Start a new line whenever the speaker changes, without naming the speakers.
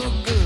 look good.